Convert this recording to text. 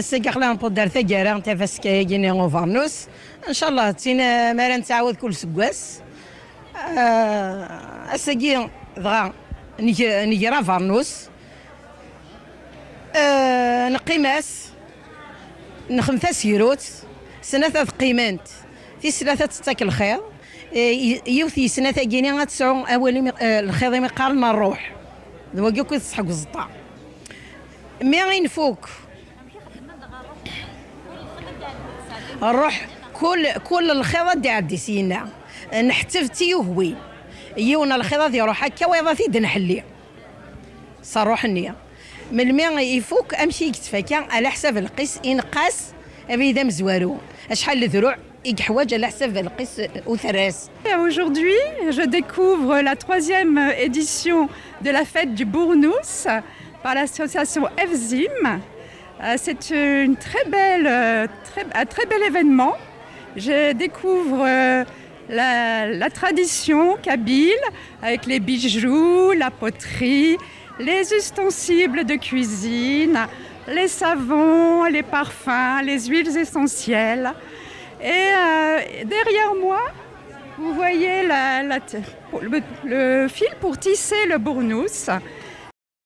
سيقلا نقدر ثقارة تفاس كايجيني غوفارنوس ان شاء الله تينا مرا نتعاود كل سكواس اساكي ضغا نجرا فارنوس نقيماس نخمثا سيروت سنة قيمانت في ثلاثة تتاك الخير يوثي سنة ثاقيني غتسعو أولي الخير مقارن الروح ذو كي تصحق الزطا مي غين الروح كل كل الخيط دي عدي سينا نحتف تيوهوي. يونا الخيط دي روح هكا ويضا في دنحلي صروح النية. من مي يفوك أمشي يكتفاكا على حساب القيس ينقاس. أبي مزوارو. أشحال الذروع Aujourd'hui, je découvre la troisième édition de la fête du Bournous par l'association FZIM. Euh, c'est euh, un très bel événement. Je découvre euh, la, tradition kabyle avec les bijoux, la poterie, les ustensiles de cuisine, les savons, les parfums, les huiles essentielles. Et derrière moi, vous voyez le, le, fil pour tisser le bournous.